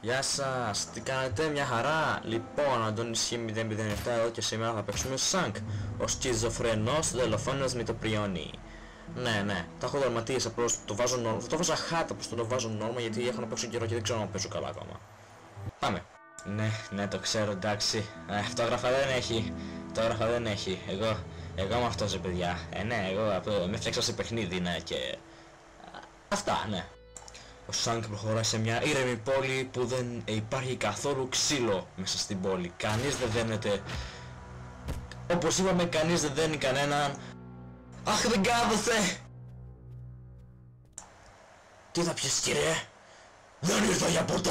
Γεια σας, τι κάνετε, μια χαρά. Λοιπόν, Αντώνης Χ 007 εδώ και σήμερα θα παίξουμε Σανκ. Ο σκιζοφρενός δολοφόνος με το πριόνι. Ναι, ναι, τα έχω δραματίσει απλώς, το βάζω νόρμα. Θα το βάζα χάτα πως το, το βάζω νόρμα γιατί έχω να παίξω καιρό και δεν ξέρω να παίζω καλά ακόμα. Πάμε. Ναι, ναι, το ξέρω, εντάξει. Ε, αυτόγραφα δεν έχει. Αυτόγραφα δεν έχει. Εγώ, εγώ είμαι αυτός, ρε παιδιά. Ε, ναι, εγώ αυτό, με φτιάξα σε παιχνίδι, ναι, και... Αυτά, ναι. Ο Σάνκ προχωράει σε μια ήρεμη πόλη που δεν υπάρχει καθόλου ξύλο μέσα στην πόλη. Κανείς δεν δένεται. Όπως είπαμε, κανείς δεν δένει κανέναν. Αχ, δεν κάθεσε! Τι θα πιες, κύριε; Δεν ήρθα για ποτό!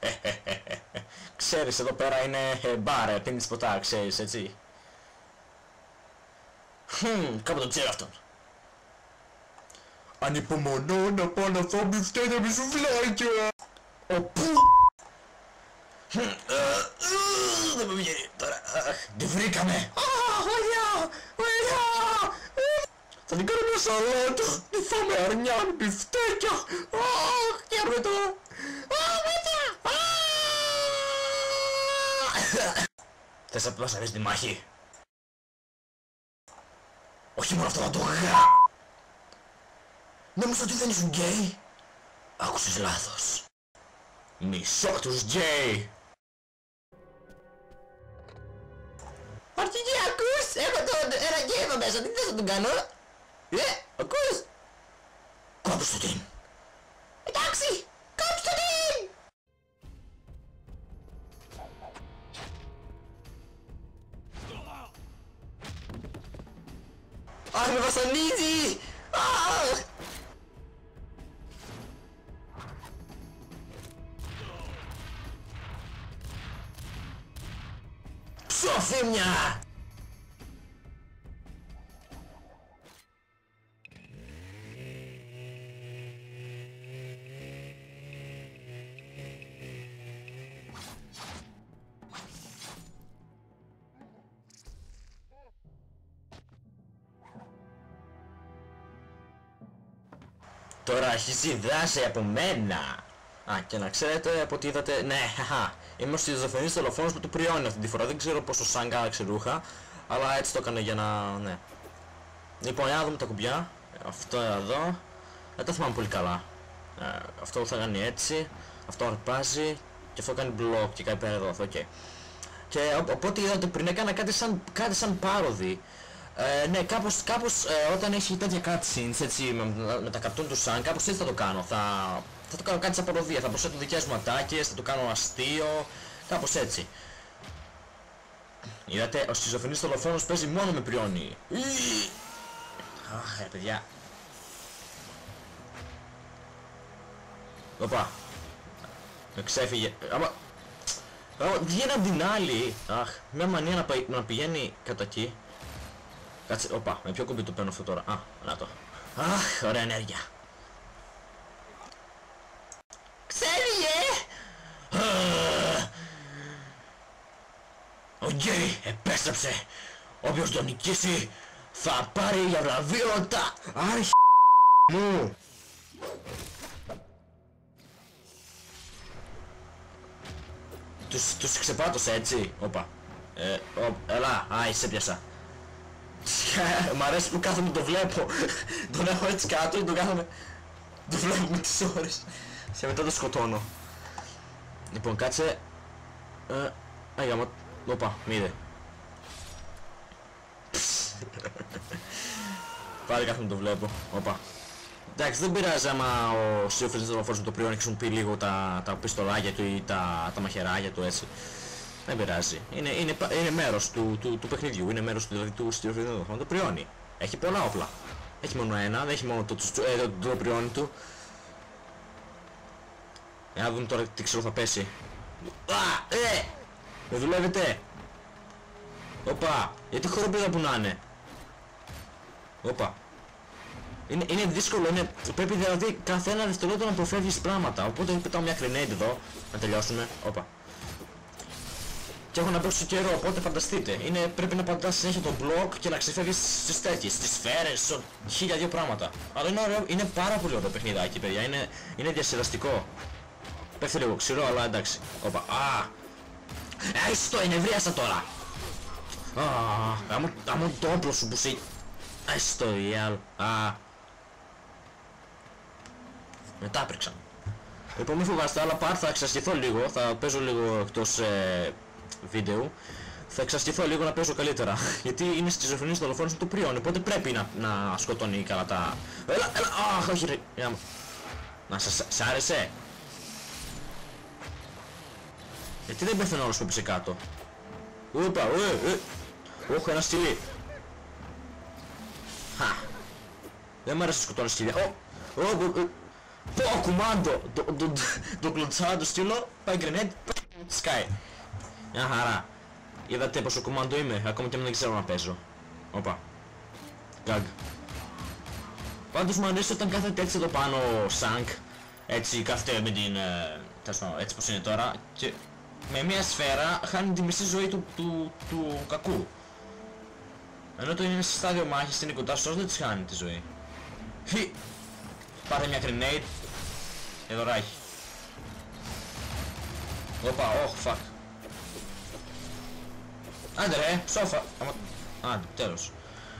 Ξέρεις, εδώ πέρα είναι ε, μπαρ, πίνεις ποτά, ξέρεις, έτσι. Χμ, κάπου το ξέρω αυτόν. Ανυπομονώ να πάω να φάω μπιφτέκια με σουβλάκια. Οπού! Δεν με βγαίνει τώρα. Τη βρήκαμε. Ωραία! Ωραία! Θα την κάνω μια σαλάτα. Τη φάμε αρνιά με μπιφτέκια. Αχ, χαίρομαι τώρα. Θες απλώς να δεις τη μάχη; Όχι μόνο αυτό να το γα... Νόμιζα ότι δεν ήσουν γκέι. Άκουσες λάθος. Μισό τους γκέι. Αρχηγέ, ακούς! Έχω τον ένα γκέι εδώ μέσα, τι θες να τον κάνω; Ε, ακούς! Κόψτε την. Εντάξει, Ψοφίμια! Τώρα αρχίζει η δράση από μένα. Α, και να ξέρετε από ό,τι είδατε, ναι, χαχα, είμαι ο σχιζοφρενής δολοφόνος με το πριόνι αυτή τη φορά. Δεν ξέρω πόσο σαν άλλαξε ρούχα, αλλά έτσι το έκανε για να, ναι. Λοιπόν, για να δούμε τα κουμπιά. Αυτό εδώ, δεν το θυμάμαι πολύ καλά. Ε, αυτό θα κάνει έτσι, αυτό αρπάζει και αυτό κάνει block και κάτι πέρα εδώ, OK. Okay. Και οπότε είδατε πριν έκανα κάτι σαν, κάτι σαν parody. Ε, ναι, κάπως, κάπως ε, όταν έχει τέτοια cutscenes έτσι με, με τα καρτούν του Σαν, κάπως έτσι θα το κάνω. Θα, θα το κάνω κάτι σαν παρωδία, θα προσθέτω δικές μου ατάκες, θα το κάνω αστείο, κάπως έτσι. Είδατε, ο σχιζοφρενής δολοφόνος παίζει μόνο με πριόνι. Αχ, ρε παιδιά. Οπα. Με ξέφυγε. Άμα... Άμα βγαίνει απ' την άλλη. Αχ, μια μανία να, να πηγαίνει κατά εκεί. Κάτσε, οπα, με ποιο κουμπί το παίρνω αυτό τώρα; Α, να το. Αχ, ωραία ενέργεια. Ξέφυγε! Ο Γκέι επέστρεψε. Όποιος τον νικήσει θα πάρει για βραβείο τα... Άχι μου. Τους, τους ξεπάτωσα έτσι. Όπα. Ε, ο, έλα, άι, σε πιάσα. Μ' αρέσει που κάθομαι το βλέπω. τον έχω έτσι κάτω και τον κάθομαι... Το βλέπω με τις ώρες. Και μετά το σκοτώνω. Λοιπόν, κάτσε... Ε, αγιάμα... Οπα, μη είδε. Πάλι κάθομαι το βλέπω. Οπα. Εντάξει, δεν πειράζει άμα ο σύοφρης δολοφόρος με το πριόν έχουν πει λίγο τα, τα πιστολάκια του ή τα, τα μαχαιράκια του έτσι. Δεν πειράζει. Είναι, είναι, είναι μέρος του, του, του παιχνιδιού, είναι μέρος του, δηλαδή, του στυλοφρενικού το πριόνι. Έχει πολλά όπλα. Έχει μόνο ένα, δεν έχει μόνο το, το, ε, το, το, το πριόνι του. Για να δούμε τώρα τι ξέρω θα πέσει. Α, ε! Δεν δουλεύετε! Οπα! Γιατί χοροπίδα που να είναι! Οπα! Είναι, είναι δύσκολο, είναι, πρέπει δηλαδή κάθε ένα δευτερόλεπτο να προφεύγεις πράγματα. Οπότε πετάω μια grenade εδώ, να τελειώσουμε. Όπα. Και έχω να παίξω καιρό, οπότε φανταστείτε. Είναι, πρέπει να πατάς συνέχεια το block και να ξεφεύγεις στις τέτοιες, στις σφαίρες, χίλια δύο πράγματα. Αλλά είναι, ωραίο, είναι πάρα πολύ ωραίο παιχνιδάκι, παιδιά. Είναι, είναι διασκεδαστικό. Πέφτει λίγο ξηρό, αλλά εντάξει. Όπα. Α! Έστω, ενευρίασα τώρα! Α, άμα, άμα το όπλο σου που σε... Έστω, ή άλλο. Α. Μετά πρίξαν. Λοιπόν, μη φοβάστε, αλλά πάρ, θα εξασκηθώ λίγο, θα παίζω λίγο εκτός ε, βίντεο. Θα εξασκηθώ λίγο να παίζω καλύτερα. Γιατί είναι στις ζωφωνίες δολοφόνες του πριών, οπότε πρέπει να, να σκοτώνει καλά τα... Έλα, έλα, αχ, όχι ρε. Για να- Να σας, σ' άρεσε; Γιατί δεν πέθανε όλος που έπεσε κάτω. Ούπα, ουε, ουε. Όχι, ένα στυλί. Χα. Δεν μ' αρέσει να σκοτώνω σκυλιά. Ω, ω, ω, ω. Πω, κουμάντο. Το, το, το κλωτσάω, το στείλω, πάει γκρενέτ, σκάει. Μια χαρά. Είδατε πόσο κουμάντο είμαι, ακόμα και αν δεν ξέρω να παίζω. Όπα. Γκάγκ. Πάντως μου αρέσει όταν κάθεται έτσι εδώ πάνω ο Σανκ. Έτσι κάθεται με την... ε, τέλος πάντων, έτσι πως είναι τώρα. Και με μια σφαίρα χάνει τη μισή ζωή του, του, του κακού. Ενώ το είναι σε στάδιο μάχης, είναι κοντά στους δεν της χάνει τη ζωή. Χι! Πάρε μια grenade. Εδώ ράχει. Όπα, oh, fuck. Άντε ρε, ψόφα. Άμα... Άντε, τέλος.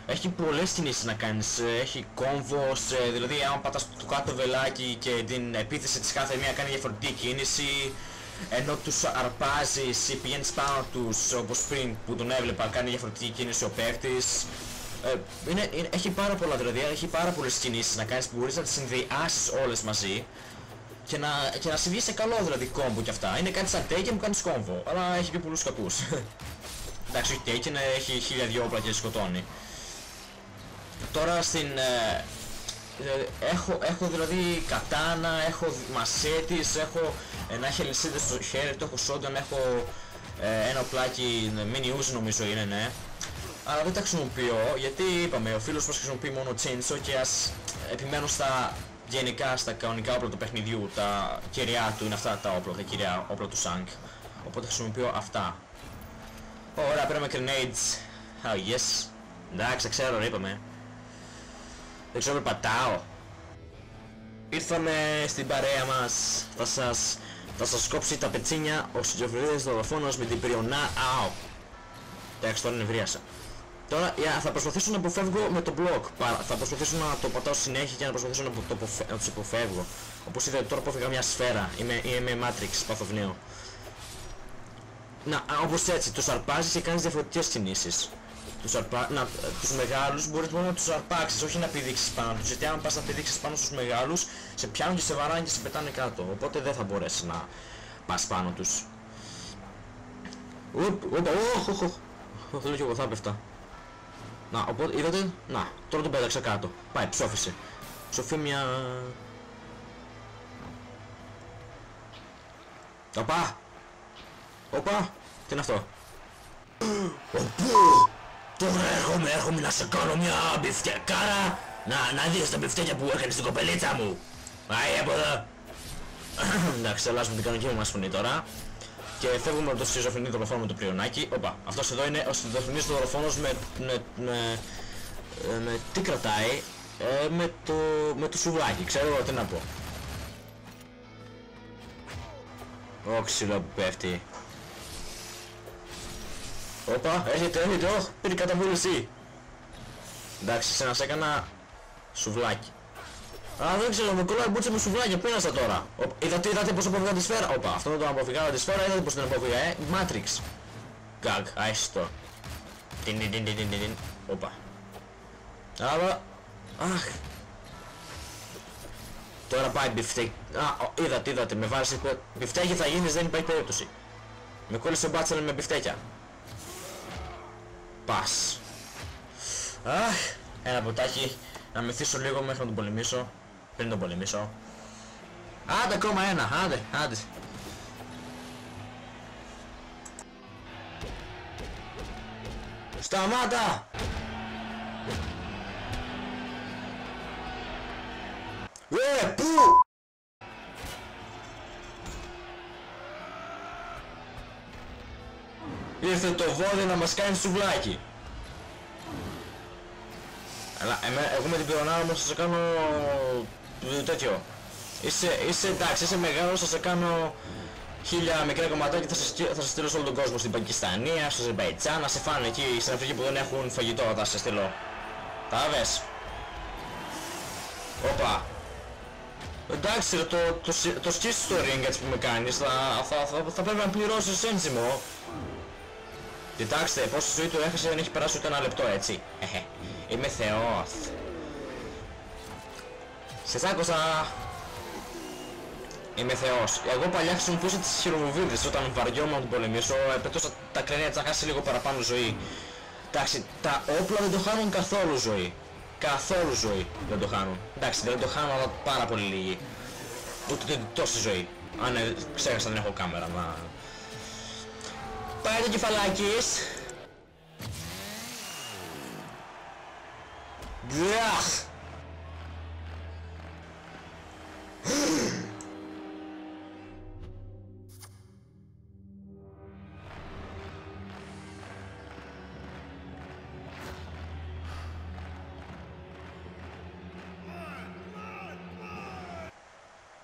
Έχει πολλές κινήσεις να κάνεις. ε, Έχει κόμβος, ε, δηλαδή άμα πατάς το κάτω βελάκι και την επίθεση της κάθε μία κάνει διαφορετική κίνηση. Ενώ τους αρπάζεις ή πηγαίνεις πάνω τους όπως πριν που τον έβλεπα κάνει διαφορετική κίνηση ο παίκτης. Ε, είναι, είναι, έχει πάρα πολλά δηλαδή, έχει πάρα πολλές κινήσεις να κάνεις που μπορείς να τις συνδυάσεις όλες μαζί και να, και να συμβεί σε καλό δηλαδή κόμπο κι αυτά. Είναι κάτι σαν Taken που κάνεις κόμβο, αλλά έχει και πολλούς κακούς. Εντάξει, όχι Taken, έχει χίλια δυο όπλα και σκοτώνει. Τώρα στην... ε, ε, έχω, έχω δηλαδή κατάνα, έχω μασέτης, έχω ένα χελισίδες στο χέρι, το έχω shotgun, έχω ε, ένα οπλάκι mini use νομίζω είναι, ναι. Αλλά δεν τα χρησιμοποιώ γιατί είπαμε ο φίλος μας χρησιμοποιεί μόνο chainsaw και ας επιμένω στα γενικά στα κανονικά όπλα του παιχνιδιού, τα κυριά του είναι αυτά τα όπλα, τα κυριά όπλα του Sank. Οπότε χρησιμοποιώ αυτά. Ωραία, πήραμε grenades. Oh yes. Εντάξει, ξέρω, ρε, είπαμε. Δεν ξέρω, πατάω. Ήρθαμε στην παρέα μας. Θα σας, θα σας κόψει τα πετσίνια ο συντζοφρίδης δολοφόνος με την πριονά. Αου. Εντάξει, τώρα νευρίασα. Τώρα για, θα προσπαθήσω να αποφεύγω με το block. Παρα- θα προσπαθήσω να το πατάω συνέχεια και να προσπαθήσω να, το, αποφε- να τους υποφεύγω. Όπως είδατε τώρα αποφύγα μια σφαίρα. Είμαι, είμαι Matrix, παθοβνέο. Να, α, όπως έτσι, τους αρπάζεις και κάνεις διαφορετικές κινήσεις. Τους, αρπα... να, τους μεγάλους μπορείς μόνο να τους αρπάξεις, όχι να πηδήξεις πάνω τους. Γιατί αν πας να πηδήξεις πάνω στους μεγάλους, σε πιάνουν και σε βαράνε και σε πετάνε κάτω. Οπότε δεν θα μπορέσεις να πας πάνω τους. Ουπ, οπα, οχ, οχ, οχ. Οχ, Θέλω κι εγώ, θα πέφτα. Να, οπότε, είδατε, να, τώρα τον πέταξα κάτω. Πάει, ψόφισε. Ψοφεί μια... Οπα! Οπα! Τι είναι αυτό; Οπού! Τώρα έρχομαι, έρχομαι να σε κάνω μια μπιφτεκάρα να, να δεις τα μπιφτέκια που έκανες στην κοπελίτσα μου. Πάει από εδώ. Εντάξει, αλλάζουμε την κανονική μας φωνή τώρα. Και φεύγουμε από το σχιζοφρενή δολοφόνο με το πριονάκι. Οπα, αυτός εδώ είναι ο σχιζοφρενής δολοφόνος με, με, με, ε, με, τι κρατάει, ε, με το, με το σουβλάκι, ξέρω εγώ τι να πω. Ω ξύλο που πέφτει. Όπα, έρχεται, έρχεται, όχ, πήρε καταβούληση. Εντάξει, σε να σε έκανα σουβλάκι. Α, δεν ξέρω, με κολλάει μπούτσα με σουβλάκια, πίνασα τώρα; Οπ, είδατε, είδατε πως αποφυγά τη σφαίρα. Όπα, αυτό με το αποφυγάω τη σφαίρα, είδατε πως την αποφυγά, ε; Matrix. Γκάγ, άιστο. Τιν, τιν, τιν, τιν, τιν, τιν. Όπα. Άρα, αχ. Τώρα πάει μπιφτέκι. Α, ο, είδατε, είδατε, με βάζει μπιφτέκι θα γίνεις, δεν υπάρχει περίπτωση. Με κόλλησε ο μπάτσελ με μπιφτέκια. Πας. Αχ, ένα ποτάκι. Να μεθύσω λίγο μέχρι να τον πολεμήσω. Πριν τον πολεμήσω. Άντε ακόμα ένα, άντε, άντε. Σταμάτα! Ε, πού! Ήρθε το βόδι να μας κάνει σουβλάκι. Αλλά εμέ, εγώ με την πυρονάρα όμως θα σε κάνω ε, τέτοιο. Είσαι, είσαι εντάξει, είσαι μεγάλος, θα σε κάνω χίλια μικρά κομματάκια θα σε, θα σε στείλω σε όλο τον κόσμο στην Πακιστανία, στο Αζερμπαϊτζάν, να σε φάνε εκεί στην Αφρική που δεν έχουν φαγητό θα σε στείλω. Τα βες. Όπα. Εντάξει ρε, το, το, το, το σκίσεις το ring έτσι που με κάνεις, θα, θα, θα, θα πρέπει να πληρώσεις ένζυμο. Κοιτάξτε, πόση ζωή του έχασε δεν έχει περάσει ούτε ένα λεπτό έτσι. Είμαι θεός. Σε άκουσα. Είμαι θεός. Εγώ παλιά χρησιμοποιούσα τις χειροβοβίδες όταν βαριόμουν να τον πολεμήσω, επέτωσα τα κρανία της να χάσει λίγο παραπάνω ζωή. Εντάξει, τα όπλα δεν το χάνουν καθόλου ζωή. Καθόλου ζωή δεν το χάνουν. Εντάξει, δεν το χάνουν αλλά πάρα πολύ λίγη. Ούτε τόση ζωή. Αν ε, ξέχασα δεν έχω κάμερα, μα... Πάει το κεφαλάκης. Γεια!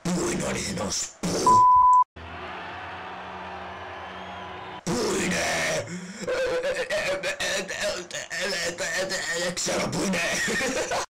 Πού είναι ο αληθινός, πού! Πού είναι! Δεν ξέρω πού είναι!